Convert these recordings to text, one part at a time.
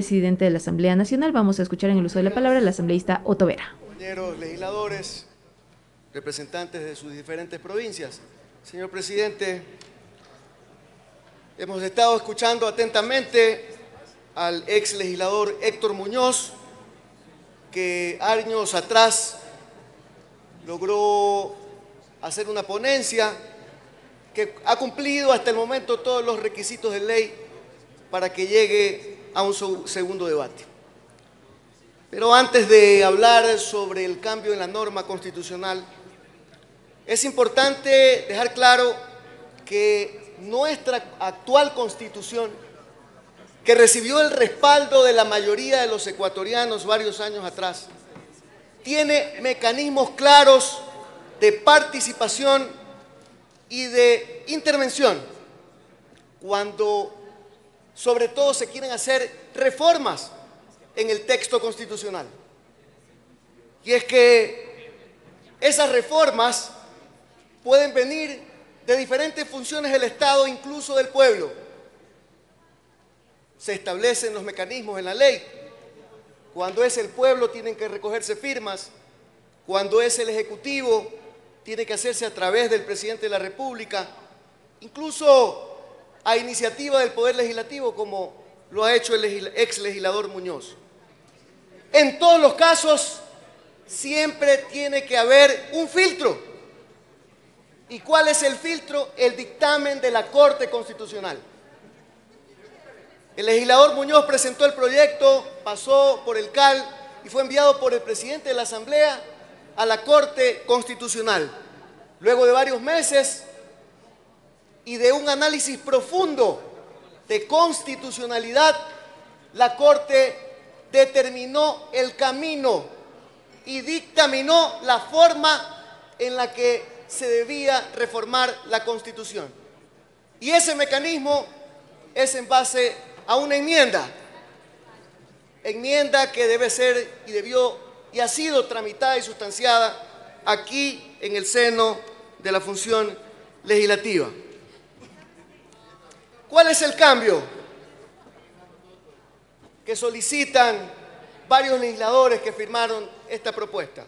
presidente de la Asamblea Nacional. Vamos a escuchar en el uso de la palabra al asambleísta Otto Vera. Compañeros legisladores, representantes de sus diferentes provincias. Señor presidente, hemos estado escuchando atentamente al ex legislador Héctor Muñoz, que años atrás logró hacer una ponencia que ha cumplido hasta el momento todos los requisitos de ley para que llegue a un segundo debate. Pero antes de hablar sobre el cambio en la norma constitucional, es importante dejar claro que nuestra actual constitución, que recibió el respaldo de la mayoría de los ecuatorianos varios años atrás, tiene mecanismos claros de participación y de intervención cuando sobre todo se quieren hacer reformas en el texto constitucional. Y es que esas reformas pueden venir de diferentes funciones del Estado, incluso del pueblo. Se establecen los mecanismos en la ley. Cuando es el pueblo tienen que recogerse firmas. Cuando es el Ejecutivo tiene que hacerse a través del presidente de la República. Incluso a iniciativa del Poder Legislativo, como lo ha hecho el ex legislador Muñoz. En todos los casos, siempre tiene que haber un filtro. ¿Y cuál es el filtro? El dictamen de la Corte Constitucional. El legislador Muñoz presentó el proyecto, pasó por el CAL y fue enviado por el presidente de la Asamblea a la Corte Constitucional. Luego de varios meses, y de un análisis profundo de constitucionalidad, la Corte determinó el camino y dictaminó la forma en la que se debía reformar la Constitución. Y ese mecanismo es en base a una enmienda, enmienda que debe ser y debió y ha sido tramitada y sustanciada aquí en el seno de la función legislativa. ¿Cuál es el cambio que solicitan varios legisladores que firmaron esta propuesta?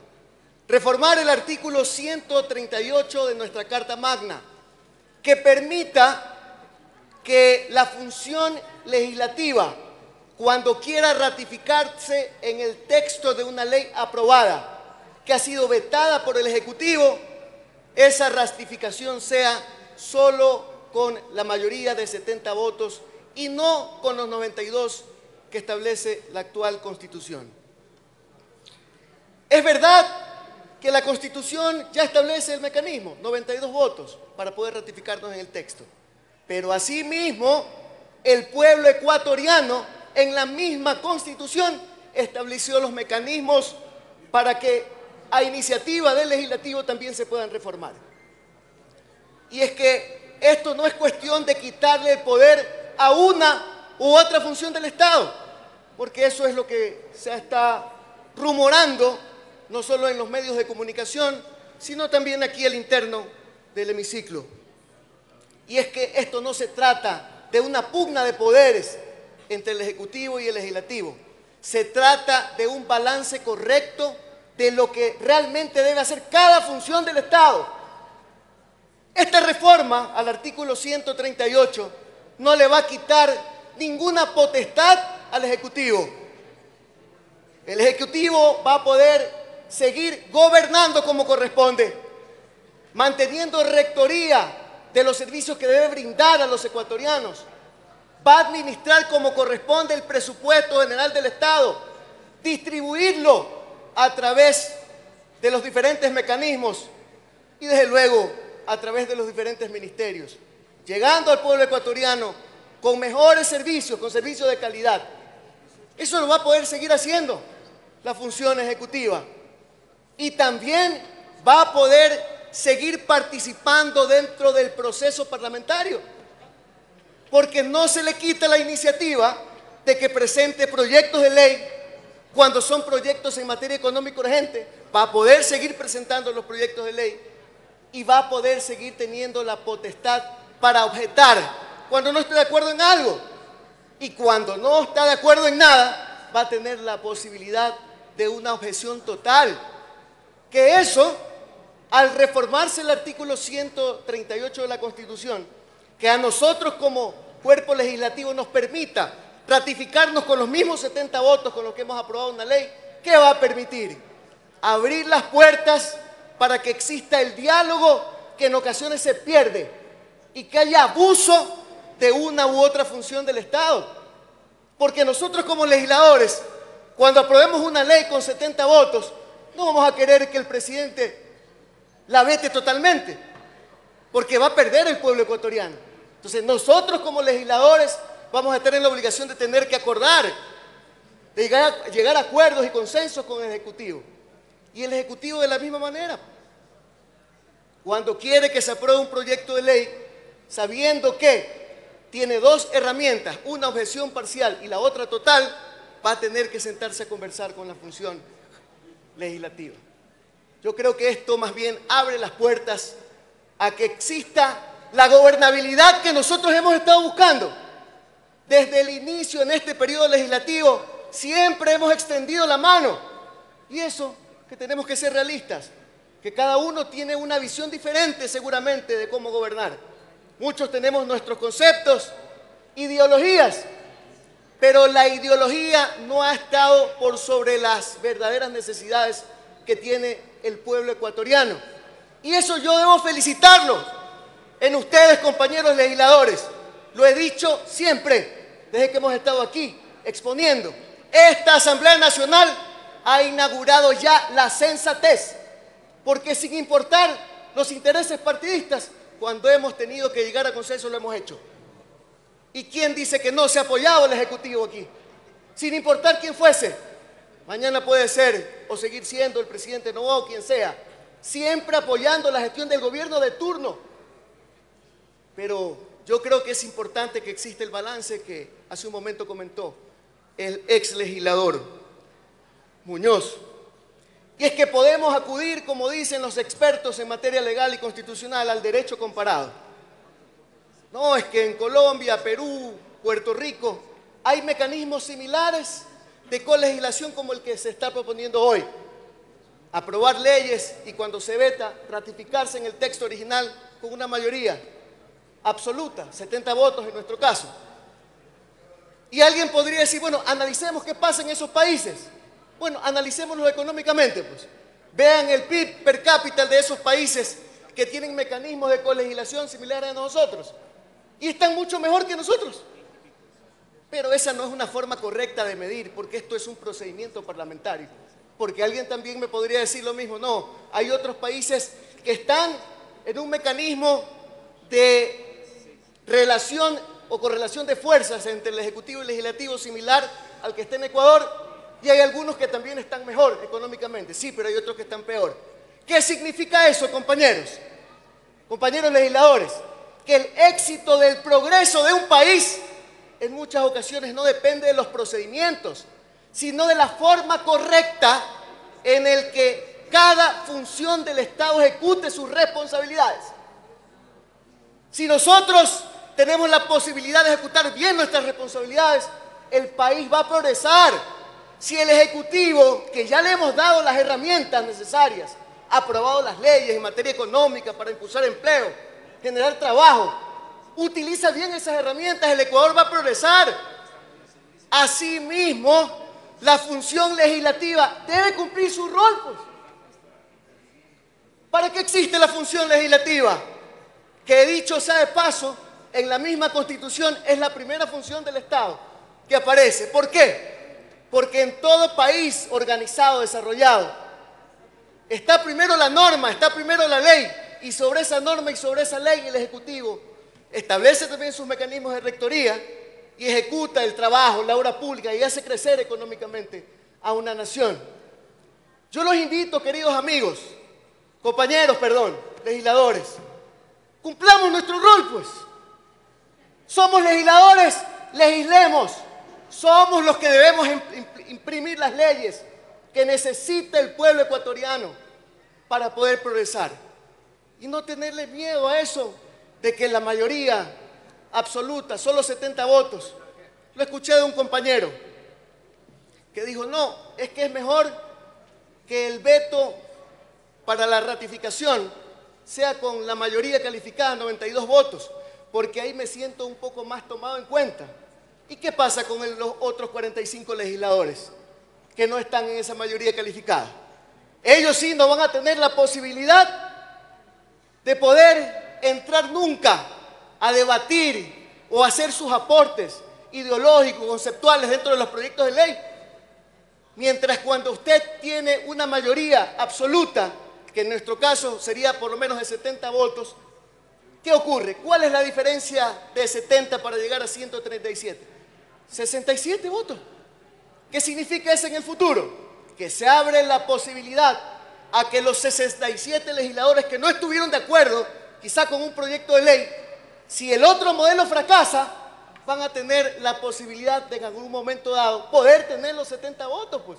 Reformar el artículo 138 de nuestra Carta Magna, que permita que la función legislativa, cuando quiera ratificarse en el texto de una ley aprobada, que ha sido vetada por el Ejecutivo, esa ratificación sea solo con la mayoría de 70 votos y no con los 92 que establece la actual Constitución. Es verdad que la Constitución ya establece el mecanismo, 92 votos, para poder ratificarnos en el texto. Pero asimismo, el pueblo ecuatoriano en la misma Constitución estableció los mecanismos para que a iniciativa del legislativo también se puedan reformar. Y es que esto no es cuestión de quitarle el poder a una u otra función del Estado, porque eso es lo que se está rumorando, no solo en los medios de comunicación, sino también aquí al interno del hemiciclo. Y es que esto no se trata de una pugna de poderes entre el Ejecutivo y el Legislativo. Se trata de un balance correcto de lo que realmente debe hacer cada función del Estado esta reforma al artículo 138 no le va a quitar ninguna potestad al Ejecutivo. El Ejecutivo va a poder seguir gobernando como corresponde, manteniendo rectoría de los servicios que debe brindar a los ecuatorianos. Va a administrar como corresponde el presupuesto general del Estado, distribuirlo a través de los diferentes mecanismos y desde luego a través de los diferentes ministerios, llegando al pueblo ecuatoriano con mejores servicios, con servicios de calidad. Eso lo va a poder seguir haciendo la función ejecutiva. Y también va a poder seguir participando dentro del proceso parlamentario. Porque no se le quita la iniciativa de que presente proyectos de ley cuando son proyectos en materia económica urgente, va a poder seguir presentando los proyectos de ley y va a poder seguir teniendo la potestad para objetar cuando no esté de acuerdo en algo. Y cuando no está de acuerdo en nada, va a tener la posibilidad de una objeción total. Que eso, al reformarse el artículo 138 de la Constitución, que a nosotros como cuerpo legislativo nos permita ratificarnos con los mismos 70 votos con los que hemos aprobado una ley, ¿qué va a permitir? Abrir las puertas para que exista el diálogo que en ocasiones se pierde y que haya abuso de una u otra función del Estado. Porque nosotros como legisladores, cuando aprobemos una ley con 70 votos, no vamos a querer que el presidente la vete totalmente, porque va a perder el pueblo ecuatoriano. Entonces nosotros como legisladores vamos a tener la obligación de tener que acordar, de llegar a, llegar a acuerdos y consensos con el Ejecutivo. Y el Ejecutivo de la misma manera. Cuando quiere que se apruebe un proyecto de ley, sabiendo que tiene dos herramientas, una objeción parcial y la otra total, va a tener que sentarse a conversar con la función legislativa. Yo creo que esto más bien abre las puertas a que exista la gobernabilidad que nosotros hemos estado buscando. Desde el inicio en este periodo legislativo siempre hemos extendido la mano. Y eso que tenemos que ser realistas, que cada uno tiene una visión diferente seguramente de cómo gobernar. Muchos tenemos nuestros conceptos, ideologías, pero la ideología no ha estado por sobre las verdaderas necesidades que tiene el pueblo ecuatoriano. Y eso yo debo felicitarlo en ustedes, compañeros legisladores. Lo he dicho siempre, desde que hemos estado aquí exponiendo. Esta Asamblea Nacional ha inaugurado ya la sensatez, porque sin importar los intereses partidistas, cuando hemos tenido que llegar a consenso lo hemos hecho. ¿Y quién dice que no se ha apoyado el Ejecutivo aquí? Sin importar quién fuese. Mañana puede ser o seguir siendo el presidente Novoa o quien sea. Siempre apoyando la gestión del gobierno de turno. Pero yo creo que es importante que exista el balance que hace un momento comentó el ex legislador Muñoz. Y es que podemos acudir, como dicen los expertos en materia legal y constitucional, al derecho comparado. No, es que en Colombia, Perú, Puerto Rico, hay mecanismos similares de colegislación como el que se está proponiendo hoy. Aprobar leyes y cuando se veta, ratificarse en el texto original con una mayoría absoluta, 70 votos en nuestro caso. Y alguien podría decir, bueno, analicemos qué pasa en esos países. Bueno, analicémoslo económicamente, pues. Vean el PIB per cápita de esos países que tienen mecanismos de colegislación similares a nosotros. Y están mucho mejor que nosotros. Pero esa no es una forma correcta de medir, porque esto es un procedimiento parlamentario. Porque alguien también me podría decir lo mismo. No, hay otros países que están en un mecanismo de relación o correlación de fuerzas entre el Ejecutivo y el Legislativo similar al que está en Ecuador y hay algunos que también están mejor económicamente, sí, pero hay otros que están peor. ¿Qué significa eso, compañeros? Compañeros legisladores, que el éxito del progreso de un país en muchas ocasiones no depende de los procedimientos, sino de la forma correcta en el que cada función del Estado ejecute sus responsabilidades. Si nosotros tenemos la posibilidad de ejecutar bien nuestras responsabilidades, el país va a progresar si el Ejecutivo, que ya le hemos dado las herramientas necesarias, ha aprobado las leyes en materia económica para impulsar empleo, generar trabajo, utiliza bien esas herramientas, el Ecuador va a progresar. Asimismo, la función legislativa debe cumplir su rol. Pues. ¿Para qué existe la función legislativa? Que dicho sea de paso, en la misma constitución es la primera función del Estado que aparece. ¿Por qué? Porque en todo país organizado, desarrollado, está primero la norma, está primero la ley, y sobre esa norma y sobre esa ley el Ejecutivo establece también sus mecanismos de rectoría y ejecuta el trabajo, la obra pública y hace crecer económicamente a una nación. Yo los invito, queridos amigos, compañeros, perdón, legisladores, cumplamos nuestro rol, pues. Somos legisladores, legislemos. Somos los que debemos imprimir las leyes que necesita el pueblo ecuatoriano para poder progresar. Y no tenerle miedo a eso de que la mayoría absoluta, solo 70 votos, Lo escuché de un compañero que dijo, no, es que es mejor que el veto para la ratificación sea con la mayoría calificada, 92 votos, porque ahí me siento un poco más tomado en cuenta. ¿Y qué pasa con los otros 45 legisladores que no están en esa mayoría calificada? Ellos sí no van a tener la posibilidad de poder entrar nunca a debatir o hacer sus aportes ideológicos, conceptuales dentro de los proyectos de ley. Mientras cuando usted tiene una mayoría absoluta, que en nuestro caso sería por lo menos de 70 votos, ¿qué ocurre? ¿Cuál es la diferencia de 70 para llegar a 137? 67 votos. ¿Qué significa eso en el futuro? Que se abre la posibilidad a que los 67 legisladores que no estuvieron de acuerdo, quizá con un proyecto de ley, si el otro modelo fracasa, van a tener la posibilidad de en algún momento dado poder tener los 70 votos, pues.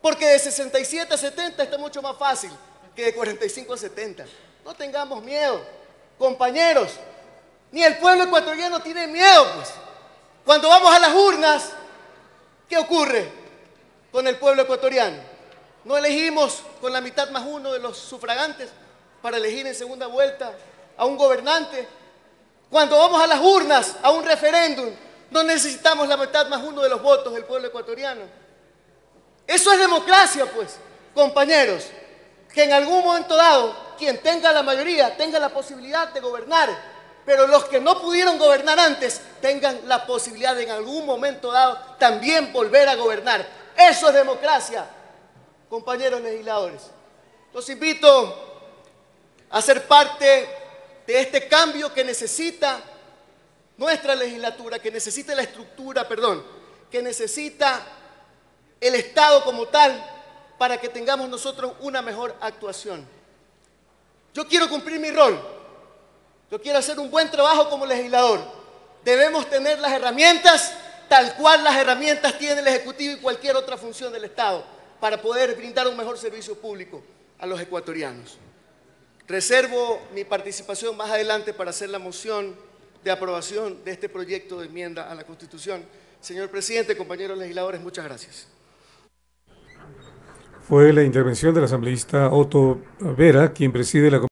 Porque de 67 a 70 está mucho más fácil que de 45 a 70. No tengamos miedo, compañeros. Ni el pueblo ecuatoriano tiene miedo, pues. Cuando vamos a las urnas, ¿qué ocurre con el pueblo ecuatoriano? No elegimos con la mitad más uno de los sufragantes para elegir en segunda vuelta a un gobernante. Cuando vamos a las urnas, a un referéndum, no necesitamos la mitad más uno de los votos del pueblo ecuatoriano. Eso es democracia, pues, compañeros. Que en algún momento dado, quien tenga la mayoría tenga la posibilidad de gobernar, pero los que no pudieron gobernar antes tengan la posibilidad de en algún momento dado también volver a gobernar. Eso es democracia compañeros legisladores. Los invito a ser parte de este cambio que necesita nuestra legislatura, que necesita la estructura, perdón, que necesita el Estado como tal para que tengamos nosotros una mejor actuación. Yo quiero cumplir mi rol, yo quiero hacer un buen trabajo como legislador. Debemos tener las herramientas tal cual las herramientas tiene el Ejecutivo y cualquier otra función del Estado para poder brindar un mejor servicio público a los ecuatorianos. Reservo mi participación más adelante para hacer la moción de aprobación de este proyecto de enmienda a la Constitución. Señor presidente, compañeros legisladores, muchas gracias. Fue la intervención del asambleísta Otto Vera, quien preside la